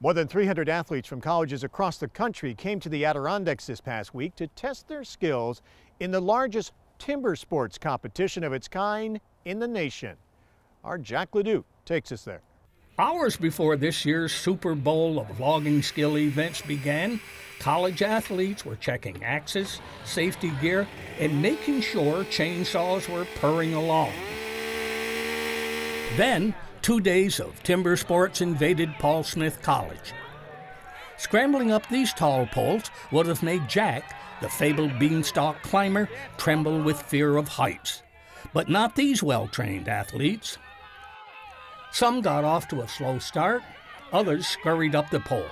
More than 300 athletes from colleges across the country came to the Adirondacks this past week to test their skills in the largest timber sports competition of its kind in the nation. Our Jack LaDuke takes us there. Hours before this year's Super Bowl of logging skill events began, college athletes were checking axes, safety gear, and making sure chainsaws were purring along. Then, two days of timber sports invaded Paul Smith College. Scrambling up these tall poles would have made Jack, the fabled beanstalk climber, tremble with fear of heights. But not these well trained athletes. Some got off to a slow start, others scurried up the pole.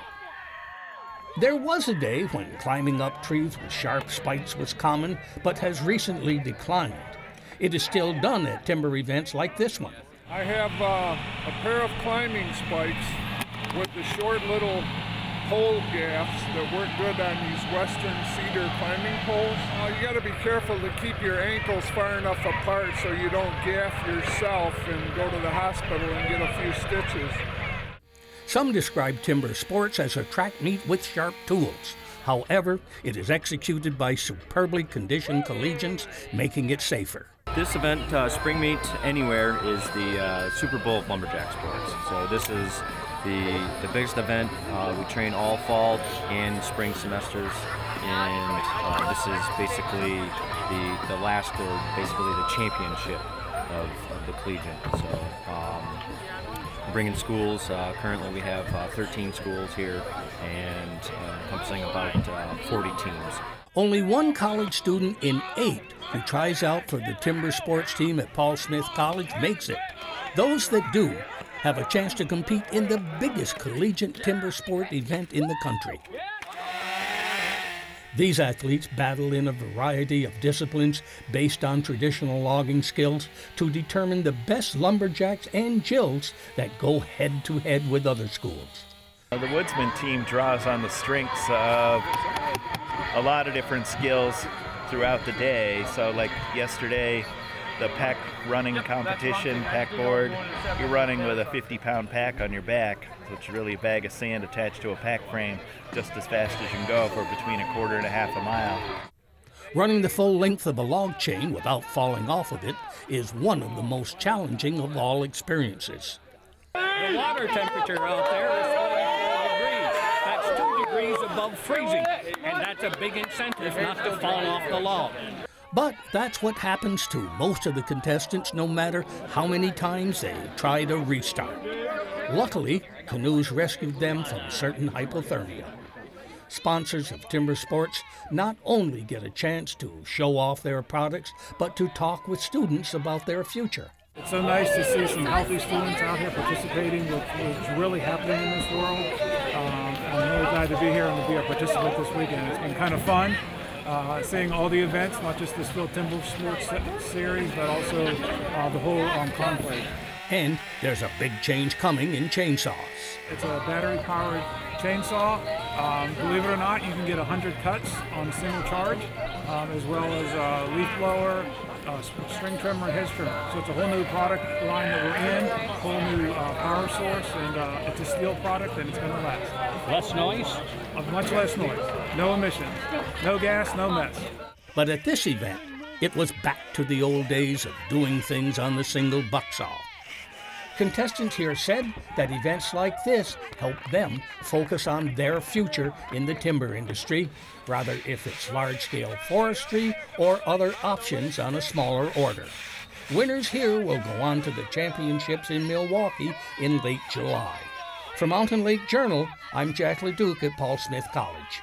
There was a day when climbing up trees with sharp spikes was common, but has recently declined. It is still done at timber events like this one. I have uh, a pair of climbing spikes with the short little pole gaffs that work good on these western cedar climbing poles. Uh, you got to be careful to keep your ankles far enough apart so you don't gaff yourself and go to the hospital and get a few stitches. Some describe timber sports as a track meet with sharp tools. However, it is executed by superbly conditioned collegians, making it safer. This event, uh, Spring Meet Anywhere, is the uh, Super Bowl of lumberjack sports. So this is the, the biggest event. Uh, we train all fall and spring semesters, and uh, this is basically the, the last or basically the championship of, of the collegiate. So um, bringing schools. Uh, currently, we have uh, 13 schools here, and uh, encompassing about uh, 40 teams. Only one college student in eight who tries out for the timber sports team at Paul Smith College makes it. Those that do have a chance to compete in the biggest collegiate timber sport event in the country. These athletes battle in a variety of disciplines based on traditional logging skills to determine the best lumberjacks and jills that go head to head with other schools. The Woodsman team draws on the strengths of a lot of different skills throughout the day. So, like yesterday, the pack running competition, pack board, you're running with a 50 pound pack on your back, which is really a bag of sand attached to a pack frame, just as fast as you can go for between a quarter and a half a mile. Running the full length of a log chain without falling off of it is one of the most challenging of all experiences. The water temperature out there is 4 degrees. That's 2 degrees above freezing, and that's a big incentive not to fall off the log. But that's what happens to most of the contestants, no matter how many times they try to restart. Luckily, canoes rescued them from certain hypothermia. Sponsors of Timber Sports not only get a chance to show off their products, but to talk with students about their future. It's so nice to see some healthy students out here participating with what's really happening in this world. Um, I'm really glad to be here and to be a participant this weekend. It's been kind of fun uh, seeing all the events, not just the Stihl Timber Sports series, but also uh, the whole um, conclave. And there's a big change coming in chainsaws. It's a battery powered chainsaw. Um, believe it or not, you can get 100 cuts on a single charge, um, as well as a leaf blower, uh, string trimmer, and hedge trimmer. So it's a whole new product line that we're in, whole new uh, power source, and uh, it's a Stihl product and it's going to last. Less noise? Uh, much less noise. No emissions. No gas, no mess. But at this event, it was back to the old days of doing things on the single buck saw. Contestants here said that events like this help them focus on their future in the timber industry, rather if it's large scale forestry or other options on a smaller order. Winners here will go on to the championships in Milwaukee in late July. For Mountain Lake Journal, I'm Jack LaDuke at Paul Smith College.